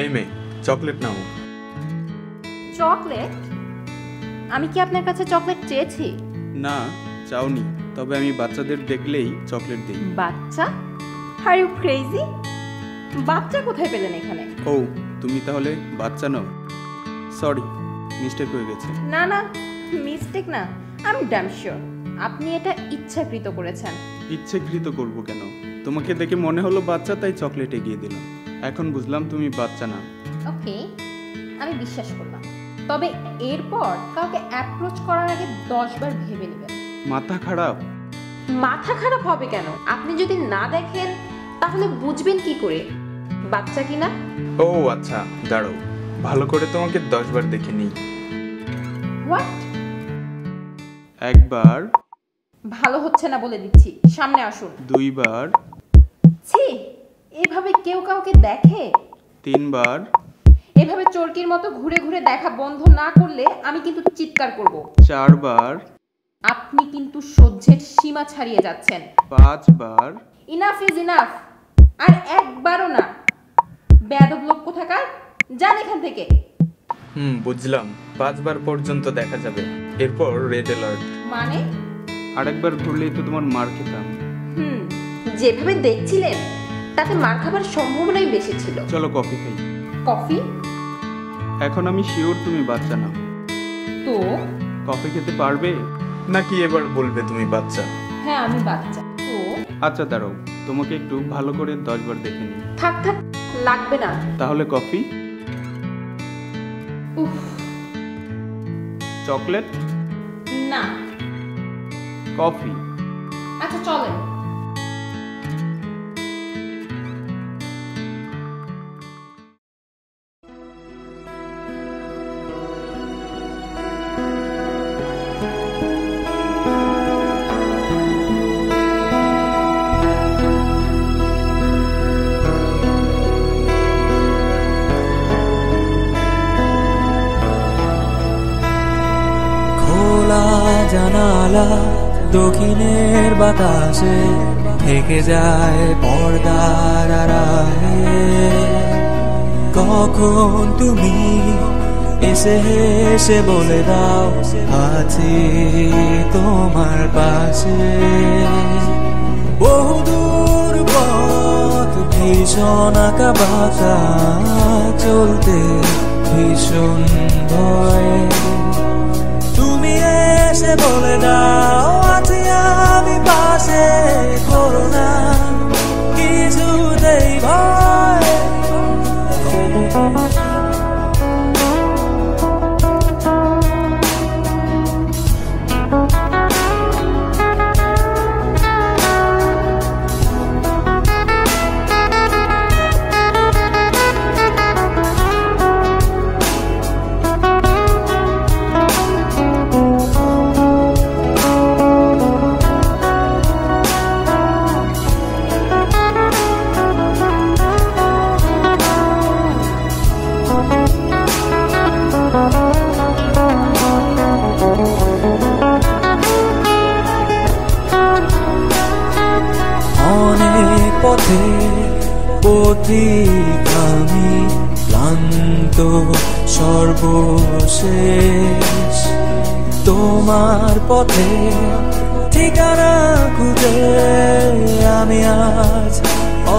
এই মেয়ে চকলেট নাও। চকলেট? আমি কি আপনার কাছে চকলেট চেয়েছি? না চাওনি। তবে আমি বাচ্চাদের দেখলেই চকলেট দিই। বাচ্চা? আর ইউ ক্রেজি বাচ্চা কোথায় পেলেন এখানে? ও তুমি তাহলে বাচ্চা নাও। সরি মিস্টেক হয়ে গেছে। না না মিস্টেক না। আমি ড্যাম শিওর আপনি এটা ইচ্ছাকৃত করেছেন। ইচ্ছাকৃত করব কেন? তোমাকে দেখে মনে হলো বাচ্চা তাই চকলেট এগিয়ে দিলাম। এখন বুঝলাম তুমি বাচ্চা না। ওকে আমি বিশ্বাস করলাম। তবে এরপর কাউকে অ্যাপ্রোচ করার আগে দশবার ভেবে নেবেন মাথা খারাপ? মাথা খারাপ হবে কেন? আপনি যদি না দেখেন তাহলে বুঝবেন কি করে? বাচ্চা কিনা ও আচ্ছা দাঁড়াও। ভালো করে তোমাকে দশবার দেখে নিই। হোয়াট একবার। ভালো হচ্ছে না বলে দিচ্ছি। সামনে আসুন। দুইবার। ছি! এভাবে কেউ কাউকে দেখে? তিনবার। এভাবে চরকির মতো ঘুরে ঘুরে দেখা বন্ধ না করলে আমি কিন্তু চিৎকার করব। চারবার। আপনি কিন্তু সহ্যের সীমা ছাড়িয়ে যাচ্ছেন। পাঁচবার। ইনাফ ইজ ইনাফ আর একবারও না। বেয়াদব লোক কোথাকার? যান এখান থেকে। হুম বুঝলাম। পাঁচবার পর্যন্ত দেখা যাবে। এরপর রেড অ্যালার্ট মানে? আরেকবার ঘুরলেই তো তোমার মার খেতাম। হুম যেভাবে দেখছিলেন তাতে মার খাবার সম্ভাবনাই বেশি ছিল। চলো কফি খাই। কফি? এখন আমি শিওর তুমি বাচ্চা না। তো? কফি খেতে পারবে? নাকি এবার বলবে তুমি বাচ্চা? হ্যাঁ আমি বাচ্চা। তো? আচ্ছা দাঁড়াও। তোমাকে একটু ভালো করে দশবার দেখে নিই। থাক থাক লাগবে না। তাহলে কফি? উফ। চকলেট? না। কফি? আচ্ছা চলেন। খোলা জানালা, দক্ষিণের বাতাসে থেকে যায় পর্দার কখন তুমি এসে হেসে বলে দাও, আছি তোমার পাশে বহুদূর পথ, ভীষণ আঁকা বাঁকা, চলতে ভীষণ ভয়। এসে বলে দাও আছি আমি পাশে করো না কিছুতেই ভয়। পথিক আমি ক্লান্ত সর্বশেষ। তোমার পথে ঠিকানা খুঁজে আমি আজ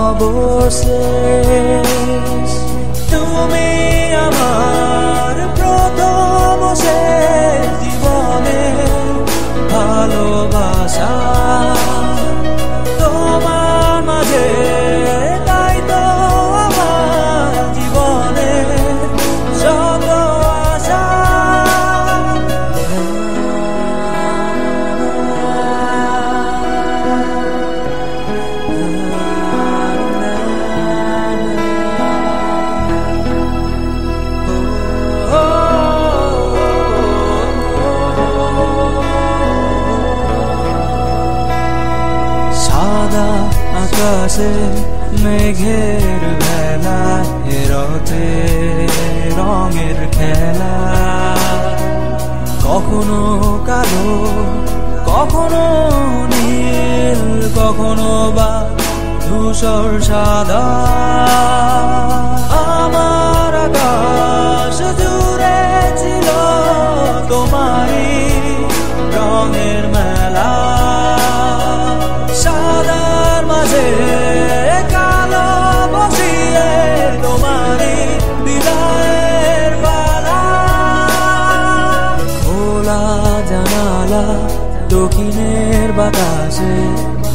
অবশেষ। আছে মেঘের বেলা হেরতে রঙের খেলা। কখনো কালো, কখনো নীল, কখনো বা ধূসর সাদা। আমার আকাশ জুড়ে ছিল তোমারই রঙের মেলা। সাদার মাঝে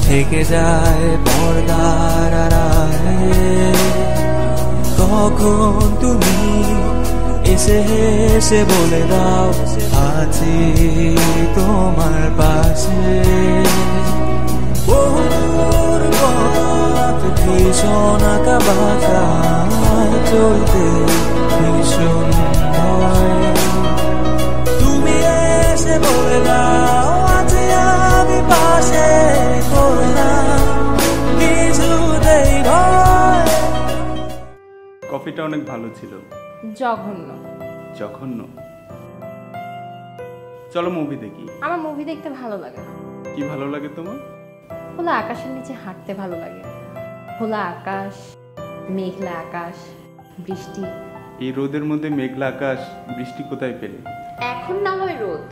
থেকে যায় পর্দার কখন তুমি এসে হেসে বলে দাও, আছি তোমার পাশে। ভীষণ আঁকা বাঁকা চলতে কফিটা অনেক ভালো ছিল। জঘন্য। জঘন্য? চলো মুভি দেখি। আমার মুভি দেখতে ভালো লাগে না। কি ভালো লাগে তোমার? খোলা আকাশের নিচে হাঁটতে ভালো লাগে। খোলা আকাশ মেঘলা আকাশ বৃষ্টি। এই রোদের মধ্যে মেঘলা আকাশ বৃষ্টি কোথায় পেলে? এখন না হয় রোদ।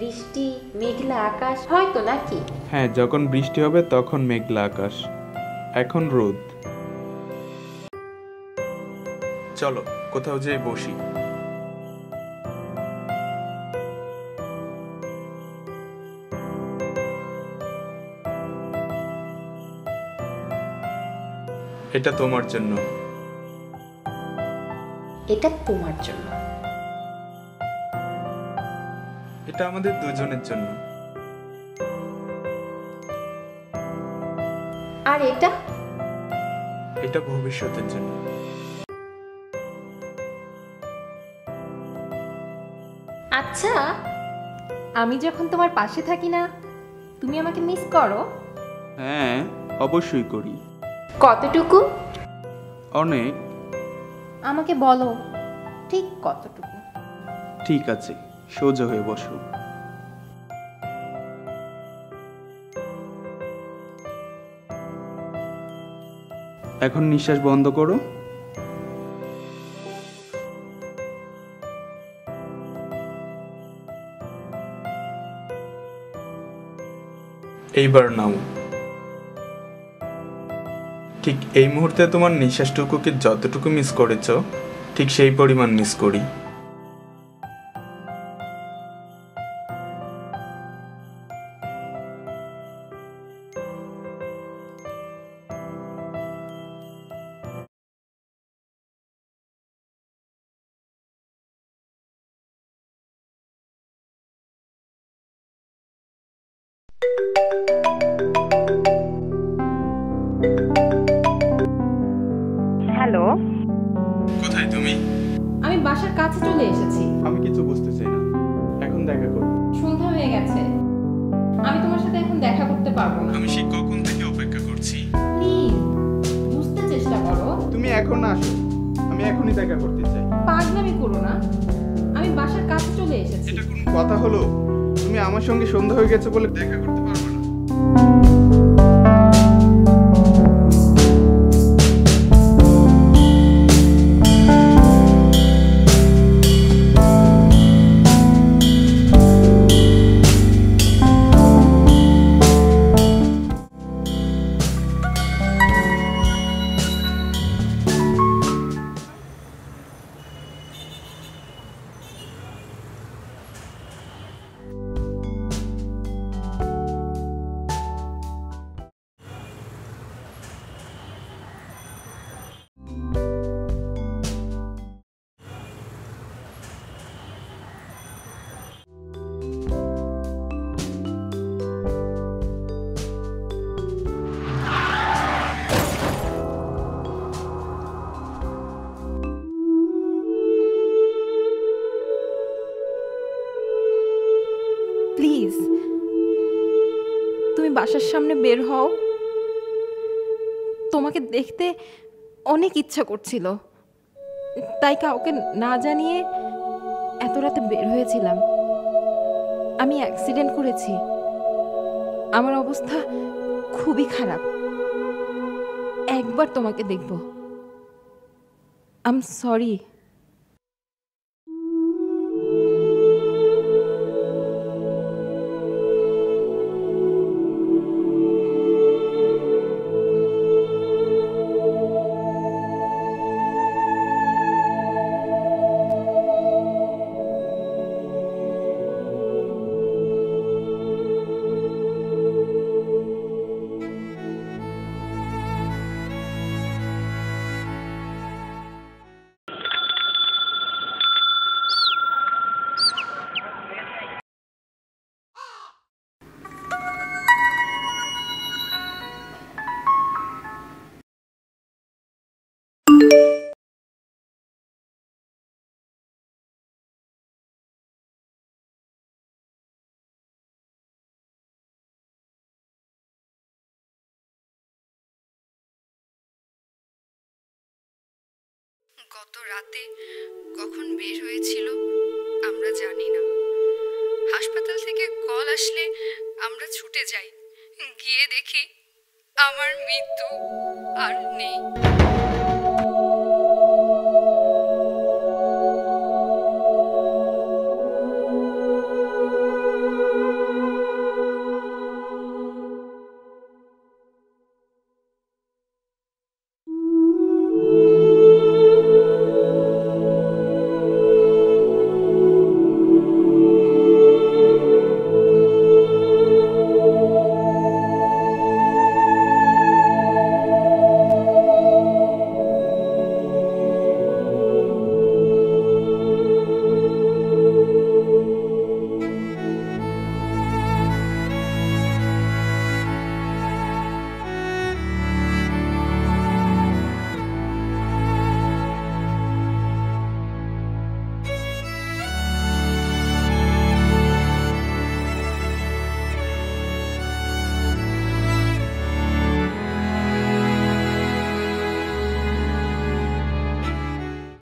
বৃষ্টি মেঘলা আকাশ হয়তো নাকি? হ্যাঁ যখন বৃষ্টি হবে তখন মেঘলা আকাশ। এখন রোদ। চলো কোথাও যেয়ে বসি। এটা তোমার জন্য। এটা তোমার জন্য। এটা আমাদের দুজনের জন্য। আর এটা? এটা ভবিষ্যতের জন্য। আচ্ছা আমি যখন তোমার পাশে থাকি না তুমি আমাকে মিস করো। হ্যাঁ অবশ্যই করি। কতটুকু? অনেক। আমাকে বলো ঠিক কতটুকু? ঠিক আছে সোজা হয়ে বসো। এখন নিঃশ্বাস বন্ধ করো। এইবার নাও। ঠিক এই মুহূর্তে তোমার নিঃশ্বাসটুকুকে যতটুকু মিস করেছ, ঠিক সেই পরিমাণ মিস করি। আমি বাসার কাছে চলে এসেছি। আমি কিছু বুঝতে চাই না। এখন দেখা করো। সন্ধ্যা হয়ে গেছে। আমি তোমার সাথে এখন দেখা করতে পারব না। আমি সেই কখন থেকে অপেক্ষা করছি? প্লিজ বুঝতে চেষ্টা করো। তুমি এখন আসো। আমি এখনই দেখা করতে চাই। পাগলামি করো না। আমি বাসার কাছে চলে এসেছি। এটা কোনো কথা হলো তুমি আমার সঙ্গে সন্ধ্যা হয়ে গেছে বলে দেখা করতে সামনে বের হও। তোমাকে দেখতে অনেক ইচ্ছা করছিল। তাই কাউকে না জানিয়ে এত রাতে বের হয়েছিলাম। আমি অ্যাক্সিডেন্ট করেছি। আমার অবস্থা খুবই খারাপ। একবার তোমাকে দেখব। আম সরি গত রাতে কখন বের হয়েছিল, আমরা জানি না। হাসপাতাল থেকে কল আসলে আমরা ছুটে যাই। গিয়ে দেখি আমার মৃত্যু আর নেই।